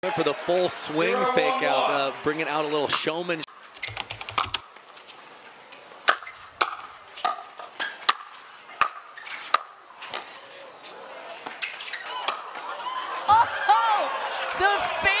For the full swing fake out, uh, bringing out a little showman. Oh, the